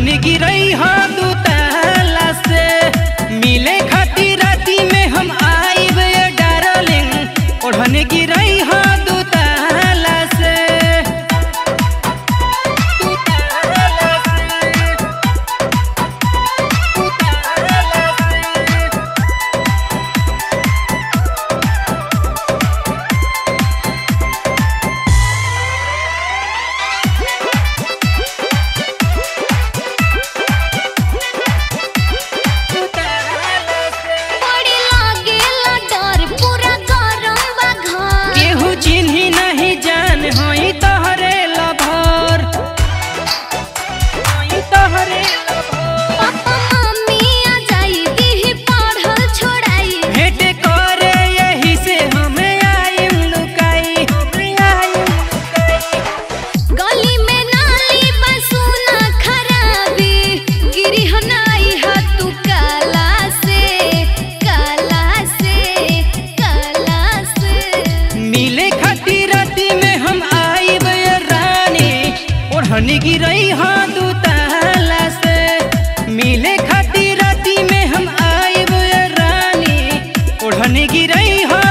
ধনী গির नहीं है।